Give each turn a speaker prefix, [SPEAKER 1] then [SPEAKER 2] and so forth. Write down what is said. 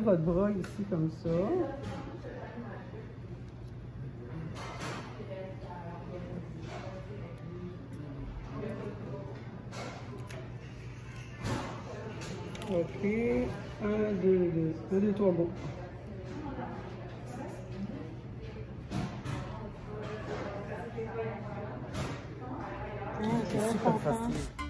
[SPEAKER 1] votre bras ici comme ça. Ok, un, deux, deux, deux, trois, go.
[SPEAKER 2] Ah, c'est super
[SPEAKER 3] facile.